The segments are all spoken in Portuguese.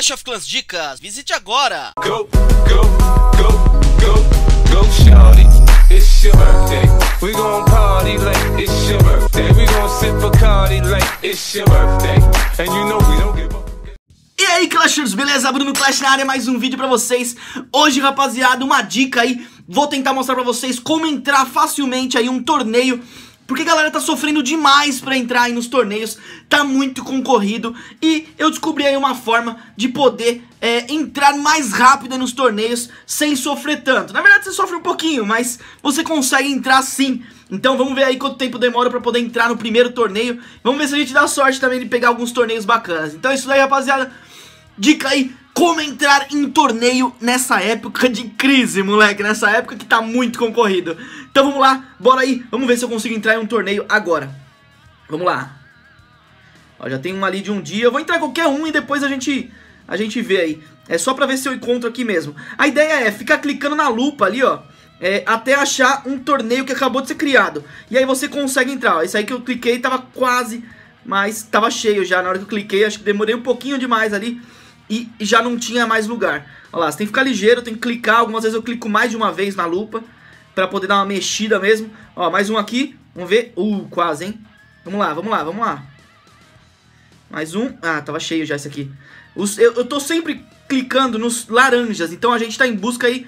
Clash of Clans Dicas, visite agora! Go, go, go, go, go, shorty. It's your birthday. We gon' party like it's your birthday. We gon' sip Bacardi like it's your birthday. And you know we don't give up. E aí, Clashers, beleza? Bruno Clash na área, mais um vídeo pra vocês. Hoje, rapaziada, uma dica aí. Vou tentar mostrar pra vocês como entrar facilmente aí um torneio porque a galera tá sofrendo demais pra entrar aí nos torneios, tá muito concorrido e eu descobri aí uma forma de poder é, entrar mais rápido nos torneios sem sofrer tanto. Na verdade você sofre um pouquinho, mas você consegue entrar sim. Então vamos ver aí quanto tempo demora pra poder entrar no primeiro torneio. Vamos ver se a gente dá sorte também de pegar alguns torneios bacanas. Então é isso aí rapaziada, dica aí como entrar em torneio nessa época de crise, moleque, nessa época que tá muito concorrido. Então vamos lá, bora aí, vamos ver se eu consigo entrar em um torneio agora. Vamos lá. Ó, já tem um ali de um dia, eu vou entrar em qualquer um e depois a gente, a gente vê aí. É só pra ver se eu encontro aqui mesmo. A ideia é ficar clicando na lupa ali, ó. É, até achar um torneio que acabou de ser criado. E aí você consegue entrar. Ó. Esse aí que eu cliquei tava quase, mas tava cheio já. Na hora que eu cliquei, acho que demorei um pouquinho demais ali e já não tinha mais lugar. Olha lá, você tem que ficar ligeiro, tem que clicar, algumas vezes eu clico mais de uma vez na lupa para poder dar uma mexida mesmo. Ó, mais um aqui, vamos ver. Uh, quase, hein? Vamos lá, vamos lá, vamos lá. Mais um. Ah, tava cheio já esse aqui. Os, eu, eu tô sempre clicando nos laranjas, então a gente tá em busca aí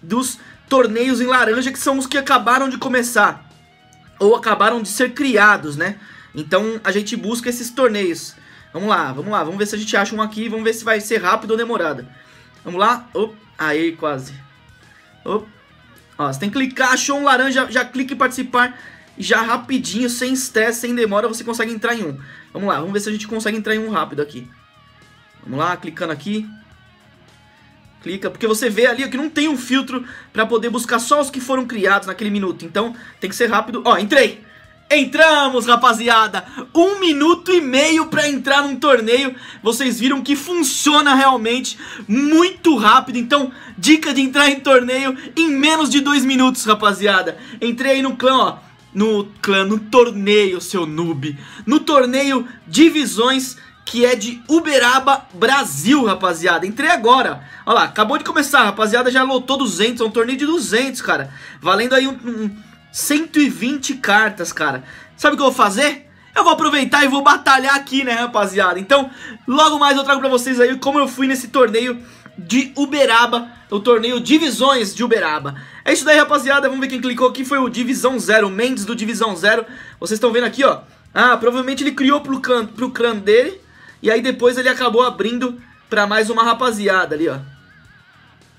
dos torneios em laranja, que são os que acabaram de começar. Ou acabaram de ser criados, né? Então a gente busca esses torneios. Vamos lá, vamos lá. Vamos ver se a gente acha um aqui. Vamos ver se vai ser rápido ou demorado. Vamos lá. Op, aí, quase. Op. Ó, você tem que clicar, achou um laranja, já clica em participar. Já rapidinho, sem estresse, sem demora, você consegue entrar em um. Vamos lá, vamos ver se a gente consegue entrar em um rápido aqui. Vamos lá, clicando aqui. Clica, porque você vê ali que não tem um filtro pra poder buscar só os que foram criados naquele minuto. Então, tem que ser rápido. Ó, entrei! Entramos, rapaziada! Um minuto e meio pra entrar num torneio. Vocês viram que funciona realmente muito rápido. Então, dica de entrar em torneio em menos de dois minutos, rapaziada. Entrei aí no clã, ó. No clã, no torneio, seu noob. No torneio Divisões, que é de Uberaba, Brasil, rapaziada. Entrei agora. Olha lá, acabou de começar, rapaziada. Já lotou 200. É um torneio de 200, cara. Valendo aí um... um 120 cartas, cara. Sabe o que eu vou fazer? Eu vou aproveitar e vou batalhar aqui, né, rapaziada? Então, logo mais eu trago pra vocês aí como eu fui nesse torneio de Uberaba, o torneio Divisões de Uberaba. É isso daí, rapaziada. Vamos ver quem clicou aqui. Foi o Divisão Zero, o Mendes do Divisão Zero. Vocês estão vendo aqui, ó. Ah, provavelmente ele criou pro, can, pro clã dele. E aí depois ele acabou abrindo pra mais uma rapaziada ali, ó.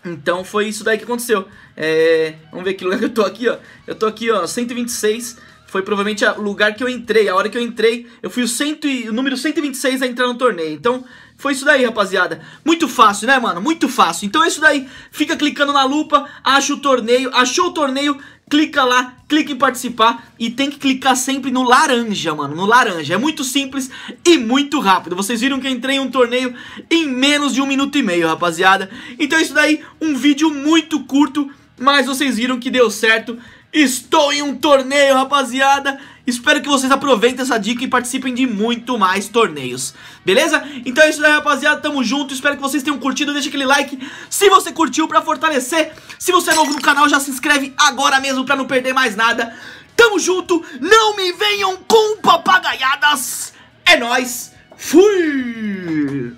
Então foi isso daí que aconteceu. É, vamos ver que lugar que eu tô aqui, ó. Eu tô aqui, ó, 126. Foi provavelmente o lugar que eu entrei. A hora que eu entrei, eu fui o, cento e, o número 126 a entrar no torneio. Então, foi isso daí, rapaziada. Muito fácil, né, mano? Muito fácil. Então é isso daí. Fica clicando na lupa, acha o torneio. Achou o torneio, clica lá, clica em participar e tem que clicar sempre no laranja, mano, no laranja. É muito simples e muito rápido. Vocês viram que eu entrei em um torneio em menos de um minuto e meio, rapaziada. Então é isso daí, um vídeo muito curto, mas vocês viram que deu certo. Estou em um torneio, rapaziada. Espero que vocês aproveitem essa dica e participem de muito mais torneios. Beleza? Então é isso aí, rapaziada. Tamo junto. Espero que vocês tenham curtido. Deixa aquele like se você curtiu pra fortalecer. Se você é novo no canal, já se inscreve agora mesmo pra não perder mais nada. Tamo junto. Não me venham com papagaiadas. É nóis. Fui!